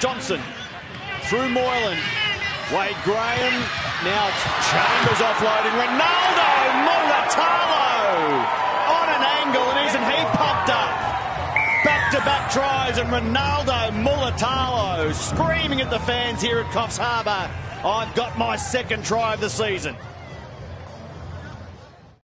Johnson through Moylan. Wade Graham. Now it's Chambers offloading. Ronaldo Mulitalo on an angle, and isn't he popped up? Back-to-back tries, and Ronaldo Mulitalo screaming at the fans here at Coffs Harbour. I've got my second try of the season.